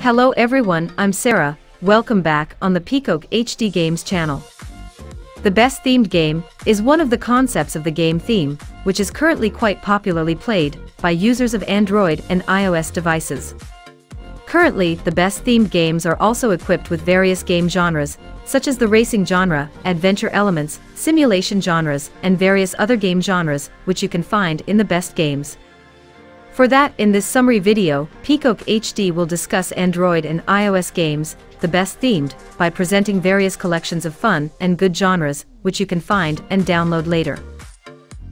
Hello everyone, I'm Sarah, welcome back on the Picok HD Games channel. The best themed game is one of the concepts of the game theme, which is currently quite popularly played by users of Android and iOS devices. Currently, the best themed games are also equipped with various game genres, such as the racing genre, adventure elements, simulation genres, and various other game genres, which you can find in the best games. For that, in this summary video, Picok HD will discuss Android and iOS games, the best themed, by presenting various collections of fun and good genres, which you can find and download later.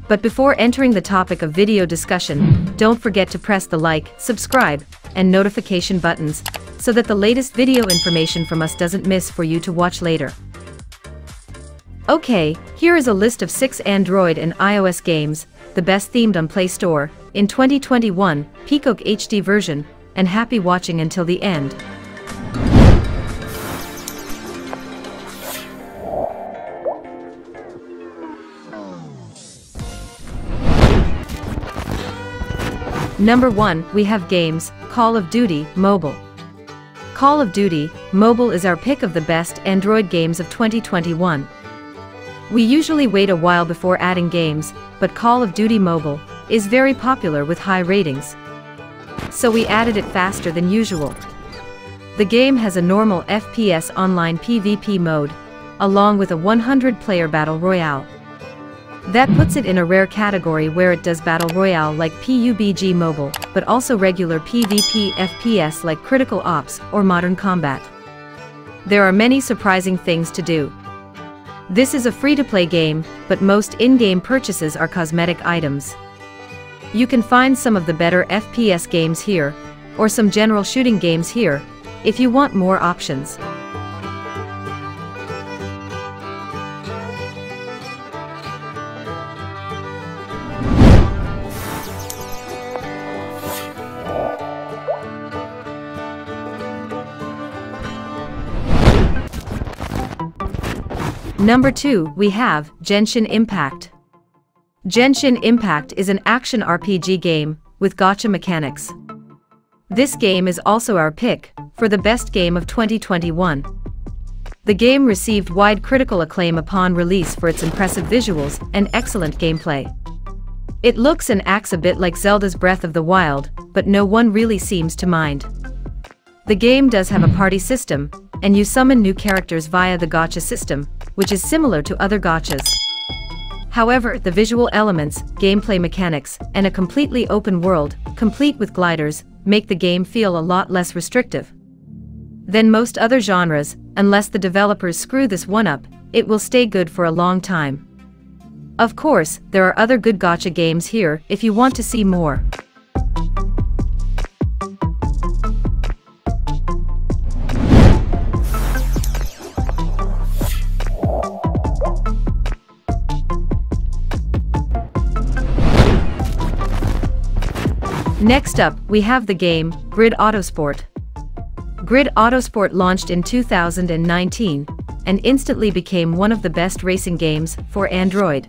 But before entering the topic of video discussion, don't forget to press the like, subscribe, and notification buttons, so that the latest video information from us doesn't miss for you to watch later. Okay, here is a list of 6 Android and iOS games, the best themed on Play Store, in 2021, Picok HD version, and happy watching until the end. Number 1, we have games, Call of Duty, Mobile. Call of Duty, Mobile is our pick of the best Android games of 2021. We usually wait a while before adding games, but Call of Duty Mobile is very popular with high ratings. So we added it faster than usual. The game has a normal FPS online PvP mode, along with a 100-player battle royale. That puts it in a rare category where it does Battle Royale like PUBG Mobile, but also regular PvP FPS like Critical Ops or Modern Combat. There are many surprising things to do. This is a free-to-play game, but most in-game purchases are cosmetic items. You can find some of the better FPS games here, or some general shooting games here, if you want more options. Number 2, we have Genshin Impact. Genshin Impact is an action RPG game with gacha mechanics. This game is also our pick for the best game of 2021. The game received wide critical acclaim upon release for its impressive visuals and excellent gameplay. It looks and acts a bit like Zelda's Breath of the Wild, but no one really seems to mind. The game does have a party system, and you summon new characters via the gacha system, which is similar to other gachas. However, the visual elements, gameplay mechanics, and a completely open world, complete with gliders, make the game feel a lot less restrictive. Than most other genres, unless the developers screw this one up, it will stay good for a long time. Of course, there are other good gacha games here if you want to see more. Next up, we have the game, Grid Autosport. Grid Autosport launched in 2019, and instantly became one of the best racing games for Android.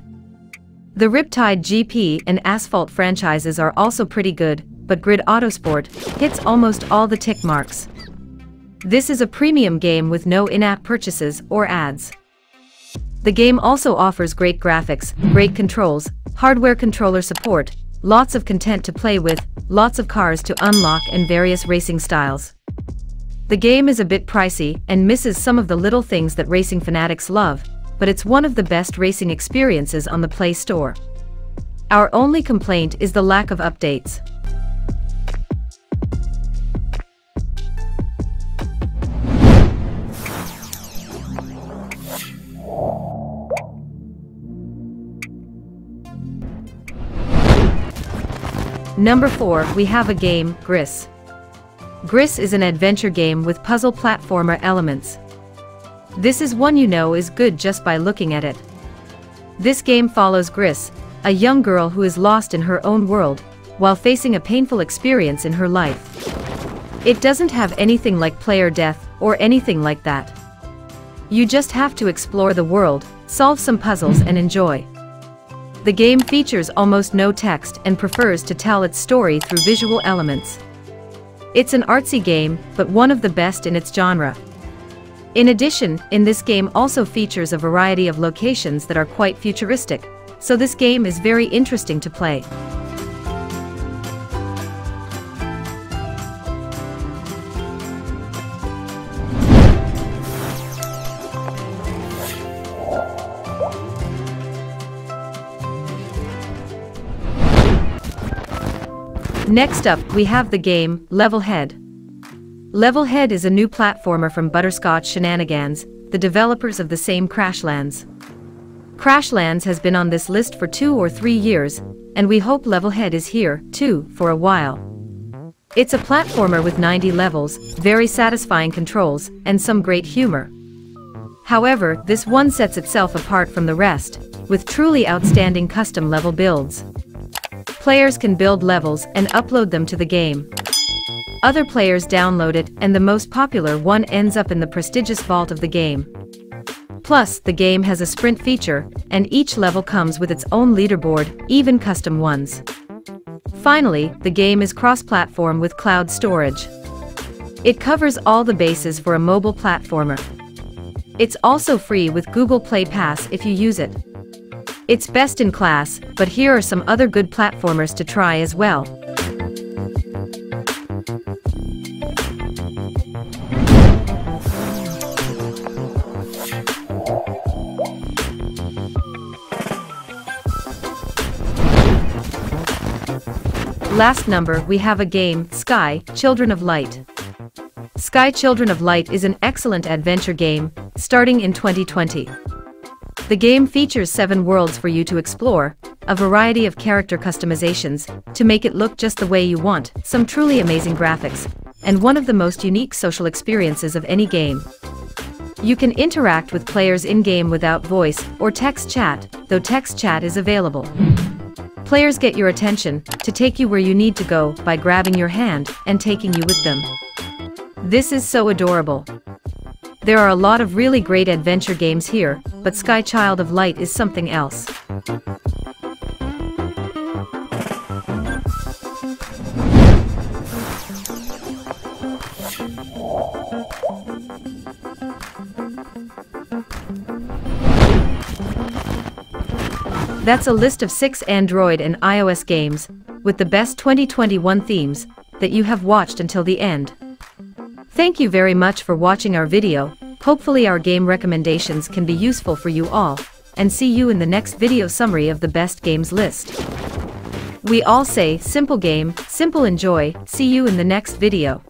The Riptide GP and Asphalt franchises are also pretty good, but Grid Autosport hits almost all the tick marks. This is a premium game with no in-app purchases or ads. The game also offers great graphics, great controls, hardware controller support, lots of content to play with, lots of cars to unlock and various racing styles. The game is a bit pricey and misses some of the little things that racing fanatics love, but it's one of the best racing experiences on the Play Store. Our only complaint is the lack of updates. Number 4, we have a game, Gris. Gris is an adventure game with puzzle platformer elements. This is one you know is good just by looking at it. This game follows Gris, a young girl who is lost in her own world, while facing a painful experience in her life. It doesn't have anything like player death or anything like that. You just have to explore the world, solve some puzzles and enjoy. The game features almost no text and prefers to tell its story through visual elements. It's an artsy game, but one of the best in its genre. In addition, in this game also features a variety of locations that are quite futuristic, so this game is very interesting to play. Next up, we have the game, Levelhead. Level Head is a new platformer from Butterscotch Shenanigans, the developers of the same Crashlands. Crashlands has been on this list for two or three years, and we hope Levelhead is here, too, for a while. It's a platformer with 90 levels, very satisfying controls, and some great humor. However, this one sets itself apart from the rest, with truly outstanding custom level builds. Players can build levels and upload them to the game. Other players download it and the most popular one ends up in the prestigious vault of the game. Plus, the game has a sprint feature, and each level comes with its own leaderboard, even custom ones. Finally, the game is cross-platform with cloud storage. It covers all the bases for a mobile platformer. It's also free with Google Play Pass if you use it. It's best in class, but here are some other good platformers to try as well. Last number we have a game, Sky, Children of Light. Sky Children of Light is an excellent adventure game, starting in 2020. The game features seven worlds for you to explore, a variety of character customizations, to make it look just the way you want, some truly amazing graphics, and one of the most unique social experiences of any game. You can interact with players in-game without voice or text chat, though text chat is available. Players get your attention to take you where you need to go by grabbing your hand and taking you with them. This is so adorable. There are a lot of really great adventure games here, but Sky Child of Light is something else. That's a list of 6 Android and iOS games, with the best 2021 themes, that you have watched until the end. Thank you very much for watching our video, hopefully our game recommendations can be useful for you all, and see you in the next video summary of the best games list. We all say, simple game, simple enjoy, see you in the next video.